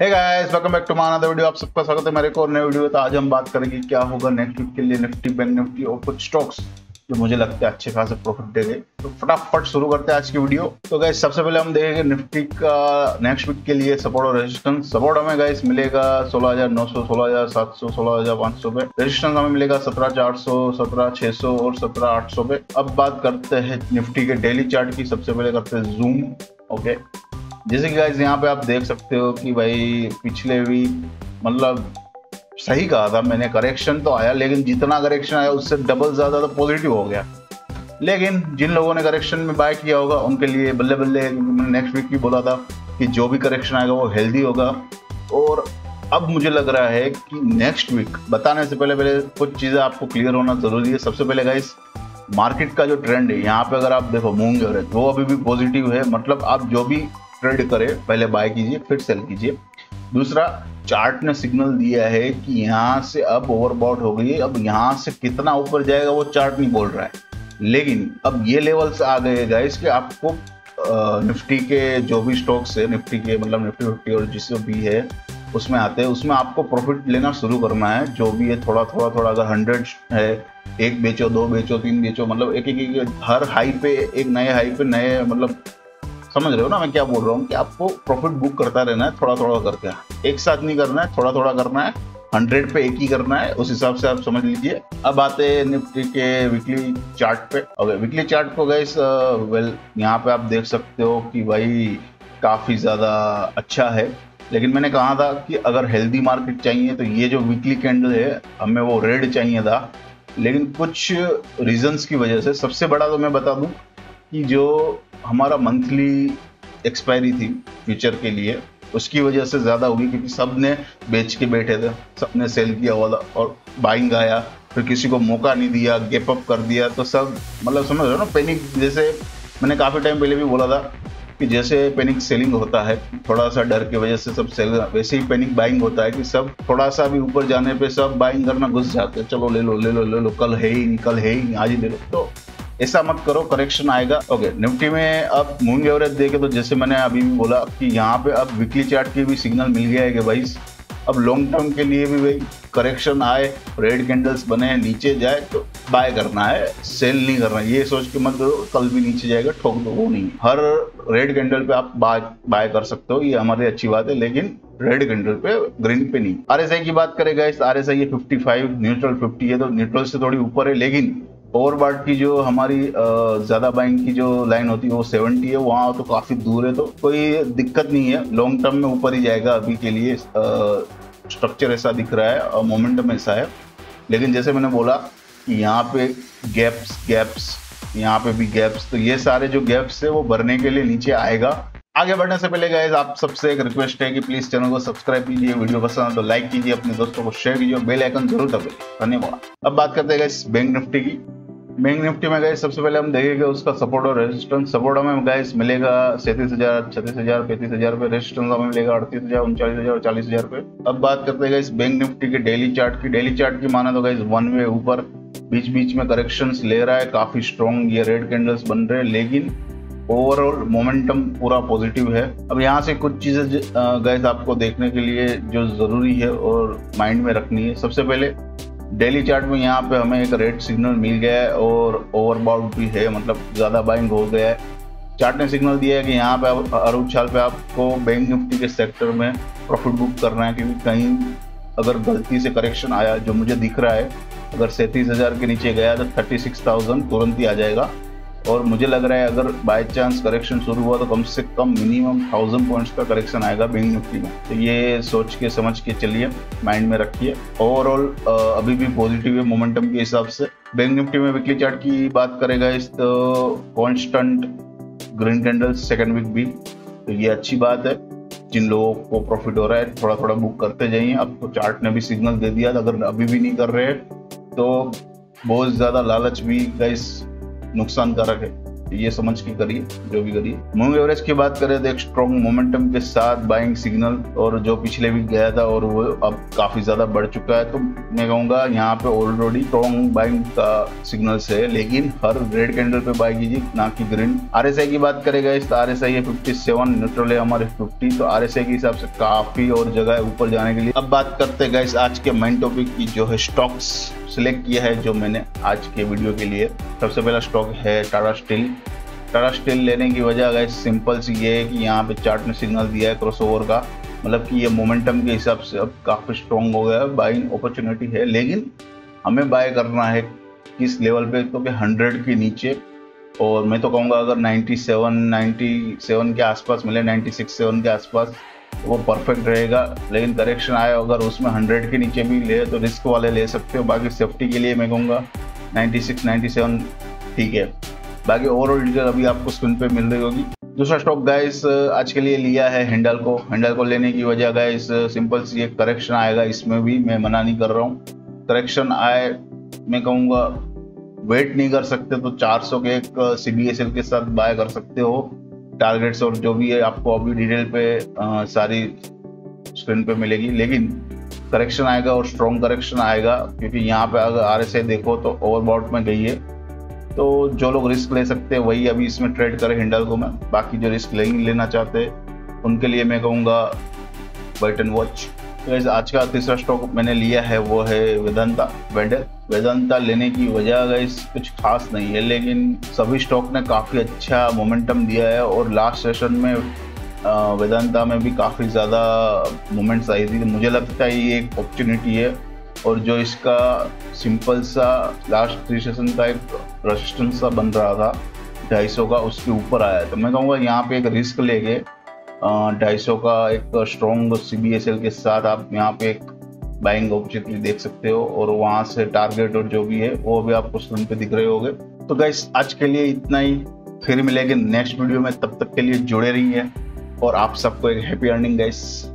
Hey guys welcome back to माना video आप सबका स्वागत है मेरे को और नए वीडियो तो आज हम बात करेंगे क्या होगा नेक्स्ट वीक के लिए निफ्टी बैंक निफ्टी और कुछ स्टॉक्स जो मुझे लगता है अच्छे खासे प्रॉफिट देंगे तो फटाफट शुरू करते हैं आज की वीडियो तो गाइस सबसे पहले हम देखेंगे निफ्टी का नेक्स्ट वीक के लिए सपोर्ट और रेजिस्टेंस सपोर्ट हमें गाइस मिलेगा सोलह हज़ार नौ सौ, सोलह हज़ार सात सौ, सोलह हज़ार पाँच सौ पे। रेजिस्टेंस हमें मिलेगा सत्रह चार सौ, सत्रह छह सौ और सत्रह आठ सौ पे। अब बात करते हैं निफ्टी के डेली चार्ट की। सबसे पहले करते हैं जूम ओके जैसे कि गाइज़ यहाँ पे आप देख सकते हो कि भाई पिछले भी मतलब सही कहा था मैंने करेक्शन तो आया, लेकिन जितना करेक्शन आया उससे डबल ज़्यादा तो पॉजिटिव हो गया। लेकिन जिन लोगों ने करेक्शन में बाय किया होगा, उनके लिए बल्ले बल्ले मैंने नेक्स्ट वीक भी बोला था कि जो भी करेक्शन आएगा वो हेल्दी होगा। और अब मुझे लग रहा है कि नेक्स्ट वीक बताने से पहले पहले कुछ चीज़ें आपको क्लियर होना ज़रूरी है। सबसे पहले गाइस मार्केट का जो ट्रेंड है, यहाँ पे अगर आप देखो, मूंग वो अभी भी पॉजिटिव है। मतलब आप जो भी ट्रेड करें पहले बाय कीजिए फिर सेल कीजिए। दूसरा चार्ट ने सिग्नल दिया है कि यहाँ से अब ओवरबॉट हो गई अब यहाँ से कितना ऊपर जाएगा वो चार्ट नहीं बोल रहा है। लेकिन अब ये लेवल्स आ गए गाइस कि आपको निफ्टी के जो भी स्टॉक्स है निफ्टी के मतलब निफ्टी फिफ्टी और जिस भी है उसमें आते हैं। उसमें आपको प्रॉफिट लेना शुरू करना है जो भी है थोड़ा थोड़ा थोड़ा अगर हंड्रेड है एक बेचो दो बेचो तीन बेचो मतलब एक, एक हर हाई पे एक नए हाई पे नए मतलब समझ रहे हो ना मैं क्या बोल रहा हूँ कि आपको प्रॉफिट बुक करता रहना है थोड़ा थोड़ा करके। एक साथ नहीं करना है थोड़ा थोड़ा करना है हंड्रेड पे एक ही करना है, उस हिसाब से आप समझ लीजिए। अब आते हैं निफ्टी के वीकली चार्ट पे। ओके वीकली चार्ट को गए वेल यहाँ पे आप देख सकते हो कि भाई काफ़ी ज़्यादा अच्छा है। लेकिन मैंने कहा था कि अगर हेल्दी मार्केट चाहिए तो ये जो वीकली कैंडल है, हमें वो रेड चाहिए था। लेकिन कुछ रीजंस की वजह से सबसे बड़ा तो मैं बता दूँ कि जो हमारा मंथली एक्सपायरी थी फ्यूचर के लिए। उसकी वजह से ज़्यादा होगी क्योंकि सबने बेच के बैठे थे सबने सेल किया हुआ था और बाइंग आया। फिर किसी को मौका नहीं दिया गेप अप कर दिया तो सब मतलब समझ रहे हो ना पैनिक जैसे मैंने काफ़ी टाइम पहले भी बोला था कि जैसे पैनिक सेलिंग होता है थोड़ा सा डर की वजह से सब सेल वैसे ही पैनिक बाइंग होता है कि सब थोड़ा सा भी ऊपर जाने पे सब बाइंग करना घुस जाते हैं। चलो ले लो ले लो ले लो, कल है ही कल है ही आज ही ले लो। तो ऐसा मत करो करेक्शन आएगा। ओके निफ्टी में अब मूविंग एवरेज देखे तो जैसे मैंने अभी भी बोला कि यहाँ पे अब वीकली चार्ट की भी सिग्नल मिल गया है कि भाई, अब लॉन्ग टर्म के लिए भी भाई करेक्शन आए रेड कैंडल्स बने नीचे जाए तो बाय करना है सेल नहीं करना ये सोच के मत करो, कल भी नीचे जाएगा, ठोक दो, वो नहीं हर रेड कैंडल पे आप बाय बाय कर सकते हो, ये हमारी अच्छी बात है, लेकिन रेड कैंडल पे ग्रीन पे नहीं। आरएसआई की बात करेगा इस R fifty five neutral fifty है तो न्यूट्रल से थोड़ी ऊपर है, लेकिन ओवरबार्ट की जो हमारी ज़्यादा बाइंग की जो लाइन होती है, वो सेवेंटी है, वहाँ तो काफ़ी दूर है तो कोई दिक्कत नहीं है। लॉन्ग टर्म में ऊपर ही जाएगा अभी के लिए स्ट्रक्चर ऐसा दिख रहा है, और मोमेंटम ऐसा है। लेकिन जैसे मैंने बोला कि यहाँ पे गैप्स गैप्स यहाँ पे भी गैप्स तो ये सारे जो गैप्स है, वो भरने के लिए नीचे आएगा। आगे बढ़ने से पहले गाइज़ आप सबसे एक रिक्वेस्ट है कि प्लीज़ चैनल को सब्सक्राइब कीजिए वीडियो पसंद है तो लाइक कीजिए, अपने दोस्तों को शेयर कीजिए बेल आइकन ज़रूर दबाइए। धन्यवाद। अब बात करते हैं बैंक निफ्टी की। बैंक निफ्टी में गए सबसे पहले हम देखेंगे उसका सपोर्ट और रेजिस्टेंस सपोर्ट हमें गैस मिलेगा सैंतीस हज़ार, छत्तीस हज़ार, पैंतीस हज़ार पे रेजिस्टेंस हमें मिलेगा अड़तीस हज़ार, उनचालीस हज़ार, चालीस हज़ार पे। अब बात करते हैं इस बैंक निफ्टी के डेली चार्ट की। डेली चार्ट की माना तो गैस वन वे ऊपर बीच बीच में करेक्शन ले रहा है, काफ़ी स्ट्रॉन्ग ये रेड कैंडल्स बन रहे हैं, लेकिन ओवरऑल मोमेंटम पूरा पॉजिटिव है। अब यहाँ से कुछ चीज़ें गैस आपको देखने के लिए जो ज़रूरी है और माइंड में रखनी है। सबसे पहले डेली चार्ट में यहाँ पे हमें एक रेड सिग्नल मिल गया है और ओवरबाउट भी है मतलब ज़्यादा बाइंग हो गया है। चार्ट ने सिग्नल दिया है कि यहाँ पे हर उछाल पे आपको बैंक निफ्टी के सेक्टर में प्रॉफिट बुक करना है, क्योंकि कहीं अगर गलती से करेक्शन आया, जो मुझे दिख रहा है, अगर सैंतीस हज़ार के नीचे गया तो थर्टी सिक्स थाउज़ेंड तुरंत ही आ जाएगा। और मुझे लग रहा है अगर बाय चांस करेक्शन शुरू हुआ तो कम से कम मिनिमम थाउज़ेंड पॉइंट्स का करेक्शन आएगा बैंक निफ्टी में। तो ये सोच के, समझ के चलिए माइंड में रखिए। ओवरऑल अभी भी पॉजिटिव है मोमेंटम के हिसाब से। बैंक निफ्टी में वीकली चार्ट की बात करेगा इस तो constant green candle second week भी। तो ये अच्छी बात है। जिन लोगों को प्रॉफिट हो रहा है थोड़ा थोड़ा बुक करते जाइए। अब तो चार्ट ने भी सिग्नल दे दिया, अगर अभी भी नहीं कर रहे तो बहुत ज़्यादा लालच भी गाइस नुकसानकारक है। ये समझ के करिए, जो भी करिए। मूविंग एवरेज की बात करें तो एक स्ट्रॉन्ग मोमेंटम के साथ बाइंग सिग्नल और जो पिछले वीक गया था और वो अब काफ़ी ज़्यादा बढ़ चुका है। तो मैं कहूँगा, यहाँ पे ऑलरेडी स्ट्रॉन्ग बाइंग का सिग्नल है, लेकिन हर रेड कैंडल पे बाई कीजिए, ना कि ग्रीन आर की बात करेगा इस आर एस आई है फिफ्टी सेवन न्यूट्रल है हमारे फिफ्टी तो आरएसआई के हिसाब से काफ़ी और जगह है ऊपर जाने के लिए। अब बात करते हैं आज के मेन टॉपिक की, जो है स्टॉक्स सिलेक्ट किया है जो मैंने आज के वीडियो के लिए। सबसे पहला स्टॉक है टाटा स्टील टाटा स्टील लेने की वजह अगर सिंपल सी ये है कि यहाँ पे चार्ट में सिग्नल दिया है क्रॉसओवर का मतलब कि ये मोमेंटम के हिसाब से अब काफ़ी स्ट्रॉन्ग हो गया है बाइंग अपॉर्चुनिटी है। लेकिन हमें बाय करना है किस लेवल पे? तो कि हंड्रेड के नीचे। और मैं तो कहूँगा अगर 97 97 के आसपास मिले 96 सेवन के आसपास वो परफेक्ट रहेगा, लेकिन करेक्शन आए अगर उसमें हंड्रेड के नीचे भी ले तो रिस्क वाले ले सकते हो, बाकी सेफ्टी के लिए मैं कहूँगा 96 97 ठीक है। बाकी ओवरऑल डिटेल अभी आपको स्क्रीन पे मिल रही होगी। दूसरा स्टॉक गाइस आज के लिए लिया है हैंडल को। हैंडल को लेने की वजह गाइस सिंपल सी एक करेक्शन आएगा, इसमें भी मैं मना नहीं कर रहा हूँ। करेक्शन आए, मैं कहूँगा वेट नहीं कर सकते तो 400 के एक सी के साथ बाय कर सकते हो। टारगेट्स और जो भी है आपको अभी डिटेल पे आ, सारी स्क्रीन पे मिलेगी। लेकिन करेक्शन आएगा और स्ट्रॉन्ग करेक्शन आएगा क्योंकि यहाँ पे अगर आर देखो तो ओवरबॉट में गई है। तो जो लोग रिस्क ले सकते हैं वही अभी इसमें ट्रेड करें हिंडल को मैं। बाकी जो रिस्क ले, लेना चाहते हैं उनके लिए मैं कहूँगा वेट एंड वॉच तो आज का तीसरा स्टॉक मैंने लिया है, वो है वेदांता वेंडर वेदांता लेने की वजह गाइस कुछ खास नहीं है, लेकिन सभी स्टॉक ने काफ़ी अच्छा मोमेंटम दिया है और लास्ट सेशन में वेदांता में भी काफ़ी ज़्यादा मोमेंट्स आई थी। मुझे लगता है ये एक अपॉर्चुनिटी है और जो इसका सिंपल सा लास्ट थ्री सेशन का एक रेसिस्टेंस सा बन रहा था, ढाई सौ का, उसके ऊपर आया तो मैं कहूँगा यहाँ पे एक रिस्क लेके ढाई सौ का एक strong C B S L के साथ आप यहाँ पे एक बाइंग ऑपरचुनिटी देख सकते हो और वहाँ से टारगेट और जो भी है, वो भी आपको स्क्रीन पे दिख रहे होंगे। तो गाइस आज के लिए इतना ही। फिर मिलेंगे नेक्स्ट वीडियो में। तब तक के लिए जुड़े रहिए और आप सबको एक हैप्पी अर्निंग गाइस